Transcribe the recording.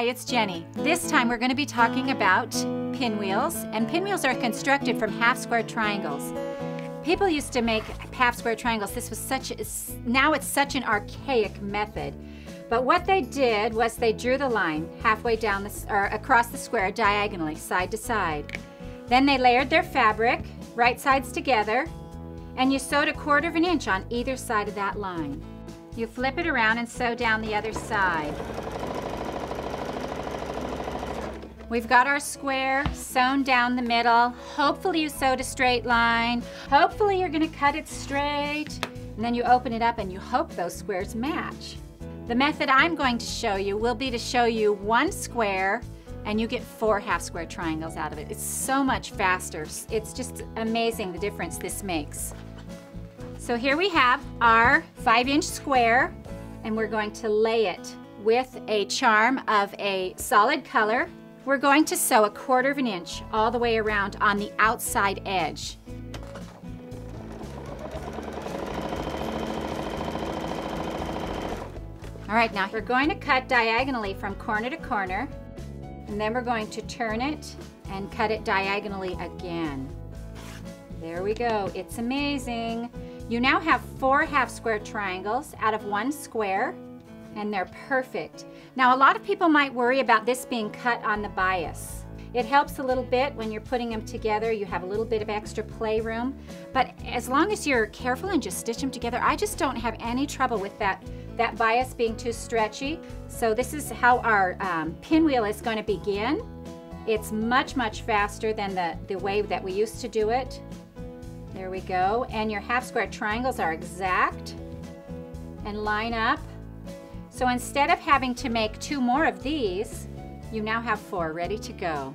Hi, it's Jenny. This time we're going to be talking about pinwheels, and pinwheels are constructed from half square triangles. People used to make half square triangles. This was such now it's such an archaic method. But what they did was they drew the line halfway down the, or across the square diagonally, side to side. Then they layered their fabric, right sides together, and you sewed a quarter of an inch on either side of that line. You flip it around and sew down the other side. We've got our square sewn down the middle. Hopefully you sewed a straight line. Hopefully you're gonna cut it straight. And then you open it up and you hope those squares match. The method I'm going to show you will be to show you one square and you get four half square triangles out of it. It's so much faster. It's just amazing the difference this makes. So here we have our five inch square and we're going to lay it with a charm of a solid color we're going to sew a quarter of an inch all the way around on the outside edge. All right, now we're going to cut diagonally from corner to corner, and then we're going to turn it and cut it diagonally again. There we go, it's amazing. You now have four half square triangles out of one square and they're perfect. Now a lot of people might worry about this being cut on the bias. It helps a little bit when you're putting them together. You have a little bit of extra playroom. But as long as you're careful and just stitch them together, I just don't have any trouble with that, that bias being too stretchy. So this is how our um, pinwheel is going to begin. It's much, much faster than the, the way that we used to do it. There we go. And your half square triangles are exact and line up. So instead of having to make two more of these, you now have four ready to go.